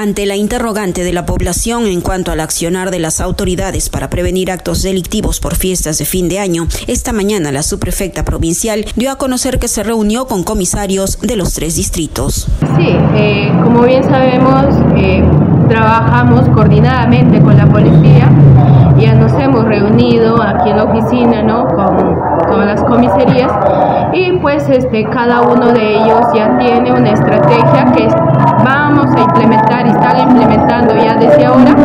Ante la interrogante de la población en cuanto al accionar de las autoridades para prevenir actos delictivos por fiestas de fin de año, esta mañana la subprefecta provincial dio a conocer que se reunió con comisarios de los tres distritos. Sí, eh, como bien sabemos, eh, trabajamos coordinadamente con la policía. Ya nos hemos reunido en la oficina, ¿no? Con las comisarías y pues este cada uno de ellos ya tiene una estrategia que vamos a implementar y están implementando ya desde ahora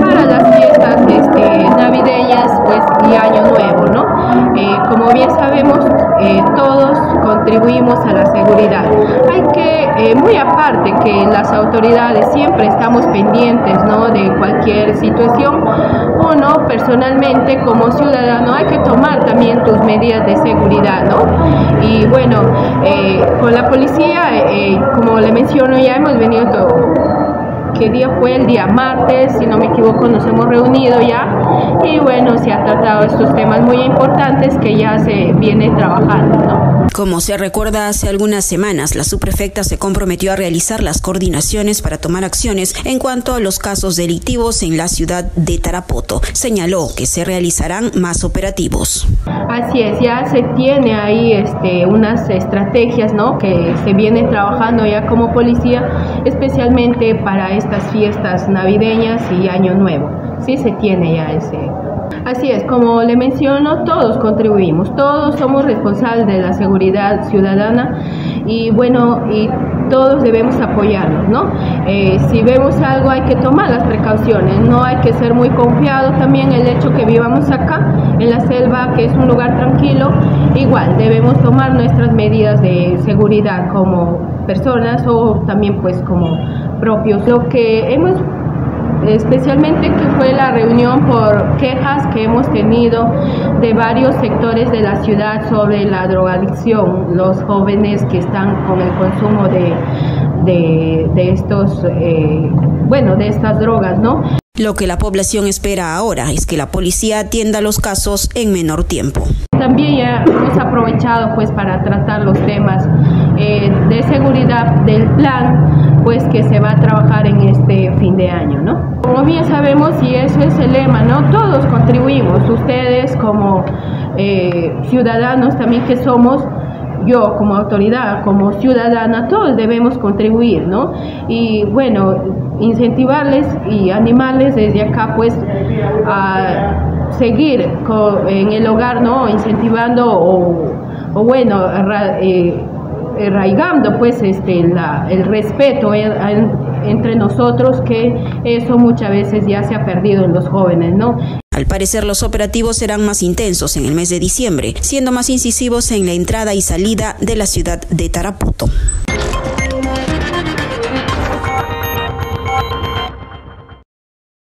para las fiestas este, navideñas pues y año nuevo no eh, como bien sabemos eh, todos contribuimos a la seguridad hay que eh, muy aparte que las autoridades siempre estamos pendientes ¿no? de cualquier situación uno personalmente como ciudadano hay que tomar también tus medidas de seguridad ¿no? y bueno con la policía como le menciono ya hemos venido todo ¿Qué día fue? El día martes, si no me equivoco, nos hemos reunido ya y bueno, se ha tratado estos temas muy importantes que ya se viene trabajando. ¿no? Como se recuerda, hace algunas semanas la subprefecta se comprometió a realizar las coordinaciones para tomar acciones en cuanto a los casos delictivos en la ciudad de Tarapoto. Señaló que se realizarán más operativos. Así es, ya se tiene ahí este, unas estrategias ¿no? que se vienen trabajando ya como policía, especialmente para estas fiestas navideñas y Año Nuevo. Sí se tiene ya ese. Así es, como le menciono, todos contribuimos, todos somos responsables de la seguridad ciudadana y bueno, y todos debemos apoyarnos, ¿no? Eh, si vemos algo hay que tomar las precauciones, no hay que ser muy confiado también el hecho que vivamos acá en la selva, que es un lugar tranquilo, igual debemos tomar nuestras medidas de seguridad como personas o también pues como propios. Lo que hemos especialmente que fue la reunión por quejas que hemos tenido de varios sectores de la ciudad sobre la drogadicción, los jóvenes que están con el consumo de, de, estos, eh, bueno, de estas drogas, ¿no? Lo que la población espera ahora es que la policía atienda los casos en menor tiempo. También ya hemos aprovechado pues para tratar los temas eh, de seguridad del plan pues que se va a trabajar en este fin de año, ¿no? Como bien sabemos y eso es el lema, ¿no? Todos contribuimos, ustedes como eh, ciudadanos también que somos yo como autoridad, como ciudadana, todos debemos contribuir, ¿no? Y bueno, incentivarles y animarles desde acá, pues, a seguir en el hogar, ¿no? Incentivando o, bueno, eh, arraigando pues este el respeto entre nosotros que eso muchas veces ya se ha perdido en los jóvenes, ¿no? Al parecer los operativos serán más intensos en el mes de diciembre, siendo más incisivos en la entrada y salida de la ciudad de Tarapoto.